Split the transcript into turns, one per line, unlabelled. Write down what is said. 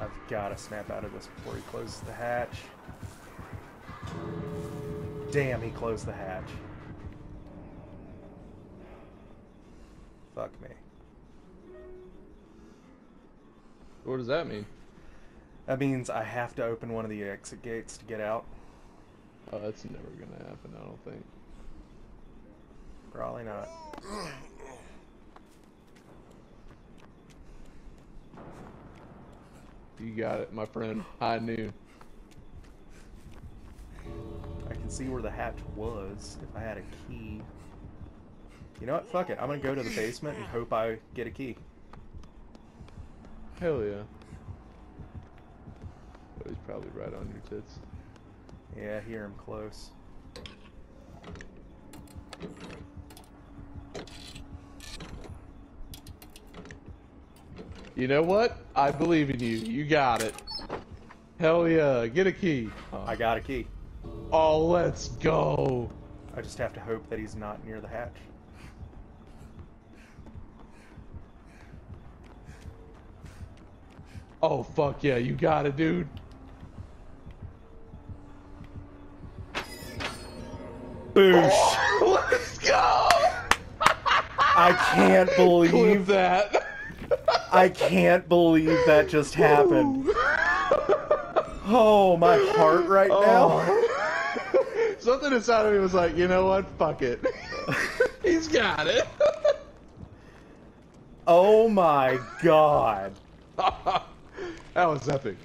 I've got to snap out of this before he closes the hatch. Damn, he closed the hatch. Fuck me.
What does that mean?
That means I have to open one of the exit gates to get out.
Oh, that's never gonna happen, I don't think.
Probably not.
You got it, my friend. I knew.
I can see where the hatch was if I had a key. You know what? Fuck it. I'm gonna go to the basement and hope I get a key.
Hell yeah. Oh, he's probably right on your tits.
Yeah, I hear him close.
You know what? I believe in you. You got it. Hell yeah. Get a key. Oh,
I got a key.
oh let's go.
I just have to hope that he's not near the hatch.
Oh, fuck yeah. You got it, dude.
Boosh!
Let's go.
I can't
Clip
believe
that.
I can't believe that just happened. Oh, my heart right oh. now.
Oh. Something inside of me was like, you know what? Fuck it. He's got it.
Oh my god.
that was epic.